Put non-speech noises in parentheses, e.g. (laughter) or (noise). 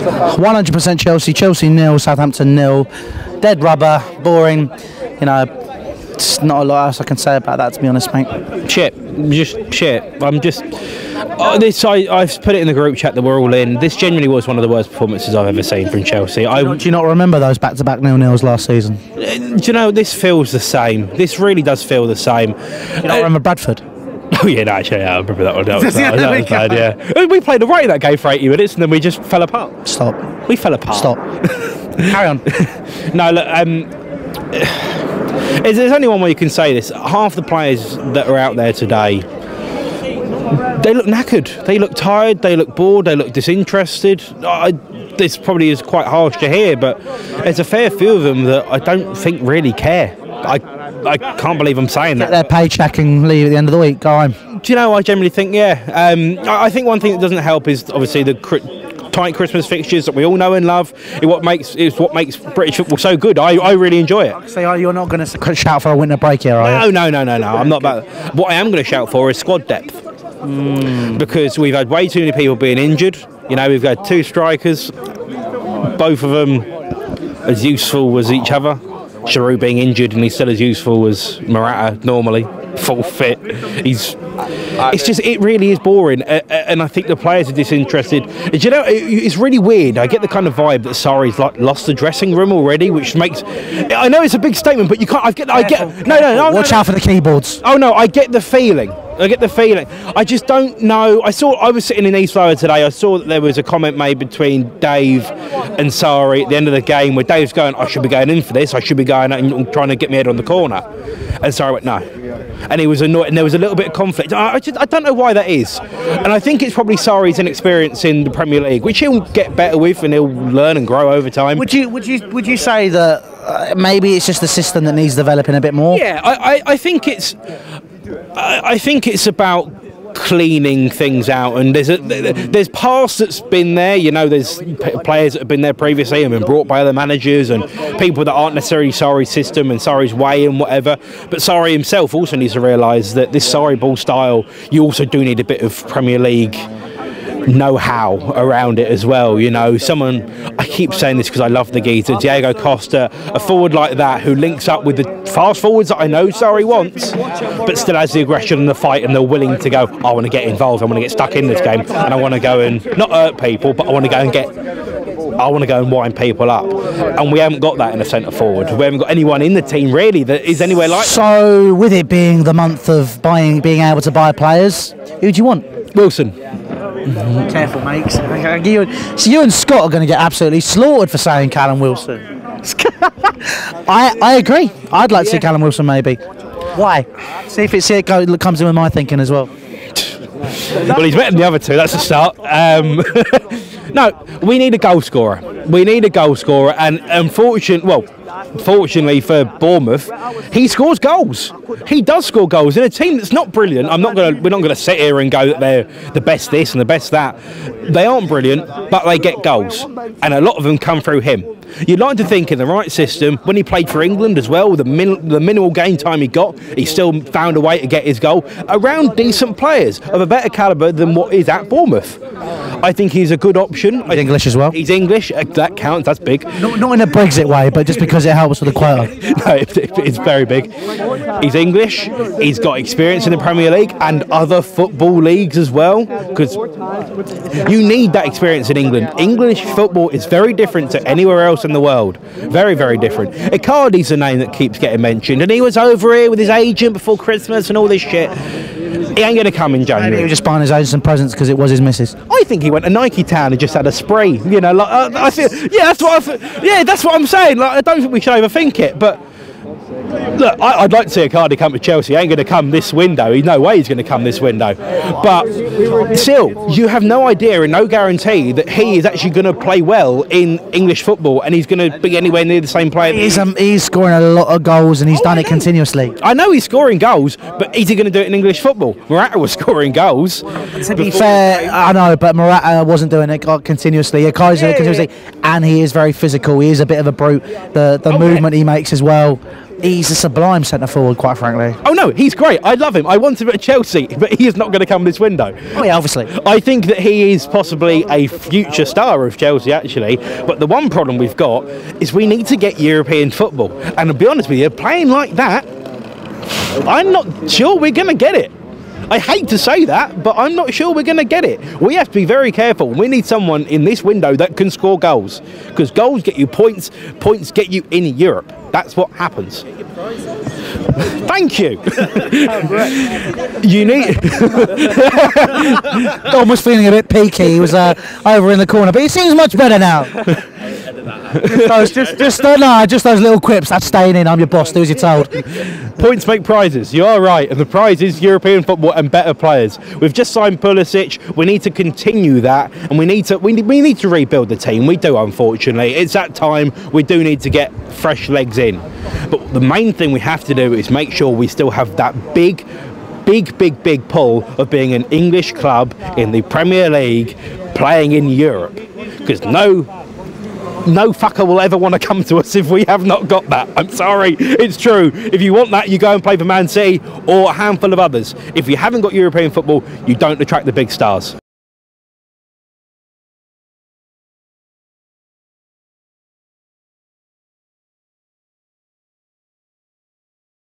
100% Chelsea. Chelsea nil, Southampton nil. Dead rubber, boring. You know, it's not a lot else I can say about that, to be honest, mate. Shit, just shit. I'm just. Oh, this I, I've put it in the group chat that we're all in. This genuinely was one of the worst performances I've ever seen from Chelsea. I, Do you not remember those back-to-back nil-nils last season? Uh, do you know this feels the same? This really does feel the same. You don't uh, remember Bradford? Oh (laughs) yeah, no, actually, yeah, I remember that one. That was, Yeah, (laughs) that, that was we bad. Yeah, we played alright in that game for 80 minutes, and then we just fell apart. Stop. We fell apart. Stop. (laughs) Carry on. No, look. Um, (sighs) there's there's only one way you can say this. Half the players that are out there today, they look knackered. They look tired. They look bored. They look disinterested. I, this probably is quite harsh to hear, but there's a fair few of them that I don't think really care. I, I can't believe I'm saying that. Get Their paycheck and leave at the end of the week. Go home. Do you know? I generally think, yeah. Um, I, I think one thing that doesn't help is obviously the cri- tight Christmas fixtures that we all know and love. It what makes it's what makes British football so good. I, I really enjoy it. So you're not going to shout for a winter break here, are you? No, no, no, no, no. I'm not about. What I am going to shout for is squad depth, because we've had way too many people being injured. You know, we've got two strikers, both of them as useful as each other. Giroud being injured and he's still as useful as Morata normally, full fit. He's. It's just, it really is boring, and I think the players are disinterested. Do you know, it's really weird. I get the kind of vibe that Sarri's like lost the dressing room already, which makes. I know it's a big statement, but you can't. I get. I get. No, no, no. Watch out for the keyboards. Oh no, I get the feeling. I get the feeling. I just don't know. I saw. I was sitting in East Lower today. I saw that there was a comment made between Dave and Sarri at the end of the game, where Dave's going, "I should be going in for this. I should be going out and trying to get my head on the corner," and Sarri went, "No." And he was annoyed, and there was a little bit of conflict. I, I just, I don't know why that is, and I think it's probably Sarri's inexperience in the Premier League, which he'll get better with, and he'll learn and grow over time. Would you would you would you say that uh, maybe it's just the system that needs developing a bit more? Yeah, I, I, I think it's I, I think it's about cleaning things out and there's a there's past that's been there you know there's players that have been there previously and been brought by other managers and people that aren't necessarily Sarri's system and Sarri's way and whatever but Sarri himself also needs to realise that this Sarri ball style you also do need a bit of Premier League know-how around it as well. You know, someone I keep saying this because I love the geezer, Diego Costa, a forward like that who links up with the fast forwards that I know Sarri wants, but still has the aggression and the fight, and they're willing to go. I want to get involved. I want to get stuck in this game, and I want to go and not hurt people, but I want to go and get. I want to go and wind people up, and we haven't got that in a centre forward. We haven't got anyone in the team really that is anywhere like. So with it being the month of buying, being able to buy players, who do you want? Wilson. Careful, mates. You, so you and Scott are going to get absolutely slaughtered for saying Callum Wilson. (laughs) I I agree. I'd like to see Callum Wilson maybe. Why? See if it see it go, comes in with my thinking as well. well, he's better than the other two. That's a start. Um, (laughs) no, we need a goal scorer. We need a goal scorer, and unfortunately, well, fortunately for Bournemouth, he scores goals. He does score goals in a team that's not brilliant. I'm not gonna. We're not gonna sit here and go that they're the best this and the best that. They aren't brilliant, but they get goals, and a lot of them come through him. You'd like to think in the right system, when he played for England as well, the, min- the minimal game time he got, he still found a way to get his goal around decent players of a better calibre than what is at Bournemouth. I think he's a good option. He's English as well. He's English, uh, that counts, that's big. Not, not in a Brexit way, but just because it helps with the quota. (laughs) no, (laughs) it, it- it's very big. He's English. He's got experience in the Premier League and other football leagues as well. Because you need that experience in England. English football is very different to anywhere else in the world. Very, very different. Icardi's a name that keeps getting mentioned, and he was over here with his agent before Christmas and all this shit. He ain't going to come in Maybe he was just buying his own some presents because it was his missus. I think he went to Nike Town and just had a spree. You know, like uh, I feel, yeah, that's what I feel, yeah, that's what I'm saying. Like I don't think we should overthink it, but look, I, I'd like to see Icardi come to Chelsea. He ain't going to come this window. He no way he's going to come this window. But still, you have no idea and no guarantee that he is actually going to play well in English football, and he's going to be anywhere near the same player. He's, um, he's scoring a lot of goals and he's Oh, done it continuously. I know he's scoring goals, but is he going to do it in English football? Morata was (laughs) scoring goals. To be fair, I know, but Morata wasn't doing it continuously. Icardi's doing it continuously, and he is very physical. He is a bit of a brute. The the Oh, movement he makes as well. He's a sublime centre forward, quite frankly. Oh no, he's great. I love him. I want him at Chelsea, (laughs) but he is not going to come this window. Oh yeah, obviously. I think that he is possibly a future star of Chelsea, actually. But the one problem we've got is we need to get European football. And to be honest with you, playing like that, I'm not sure we're going to get it. I hate to say that, but I'm not sure we're going to get it. We have to be very careful. We need someone in this window that can score goals because goals get you points, points get you in Europe. That's what happens. Thank you. (laughs) you need. (laughs) Was feeling a bit peaky. He was uh, over in the corner, but he seems much better now. (laughs) just those, just, just no, just those little quips. That's staying in. I'm your boss. Do as you're told. Points make prizes. You are right, and the prize is European football and better players. We've just signed Pulisic. We need to continue that, and we need to we need, we need to rebuild the team. We do, unfortunately. It's that time. We do need to get fresh legs in. But the main thing we have to do is make sure we still have that big big, big, big pull of being an English club in the Premier League playing in Europe. Because no no fucker will ever want to come to us if we have not got that. I'm sorry, it's true. If you want that, you go and play for Man City or a handful of others. If you haven't got European football, you don't attract the big stars.